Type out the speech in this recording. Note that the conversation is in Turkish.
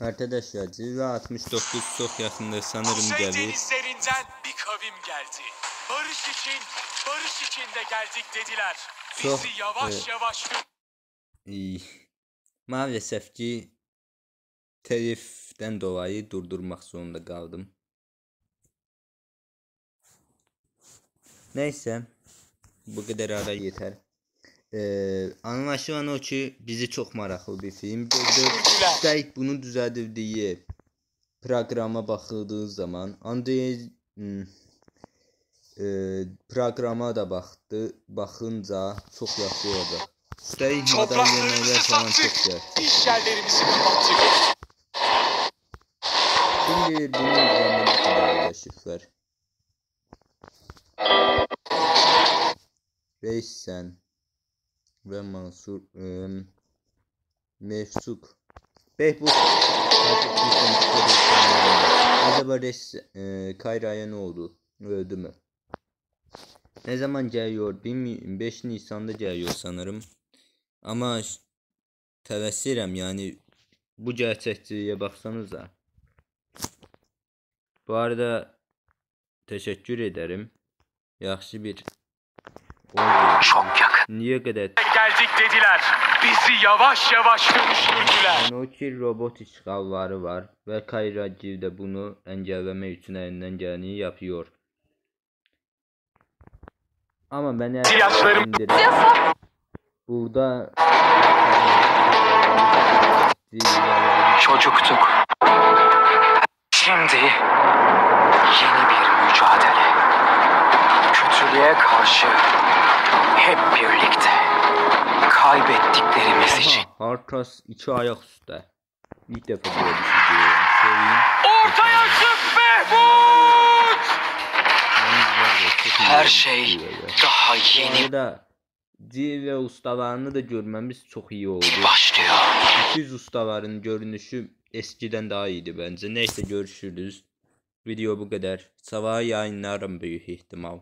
Arkadaşlar Cilve 69 çok yakında sanırım Kuzey gelir. denizlerinden bir kavim geldi. Barış için, barış içinde geldik dediler. Bizi Çok, yavaş e, yavaş İyi. Maalesef ki teliften dolayı durdurmak zorunda kaldım. Neyse. Bu kadar ara yeter. Ee, anlaşılan o ki bizi çok meraklı bir film gördük. Üstelik bunu düzeltildiği programa bakıldığı zaman Andrei hmm, e, programa da baktı. Bakınca çok yaxşı olacak. Üstelik madam yemekler falan çok güzel. İş yerlerimizi kapattık. Şimdi üzerinde ne kadar yaklaşıklar? Reis sen ve Mansur ım, Mevsuk Behbut Acaba Reis e, Kayra'ya ne oldu? Öldü mü? Ne zaman geliyor? Bilmiyorum. 5 Nisan'da geliyor sanırım. Ama tələsirəm yani bu gerçekçiliğe baksanıza. Bu arada teşekkür ederim. Yaxşı bir Çok yakın. Niye kadar Geldik dediler. Bizi yavaş yavaş dönüştürdüler. Yani o ki robot işgalları var ve Kayracı da bunu engellemek için elinden geleni yapıyor. Ama ben İhtiyaçlarım- burada Çocuktuk. Şimdi yeni bir. Kötülüğe karşı hep birlikte. Kaybettiklerimiz için. Aha, Hartas iki ayak üstte. İlk defa böyle bir şey görüyorum. Seveyim. Ortaya çık iyi Her şey bu daha Bu yeni arada Dil ve ustalarını da görmemiz çok iyi oldu. başlıyor. 200 ustaların görünüşü eskiden daha iyiydi bence. Neyse görüşürüz. Video bu kadar. Sabah yayınlarım büyük ihtimal.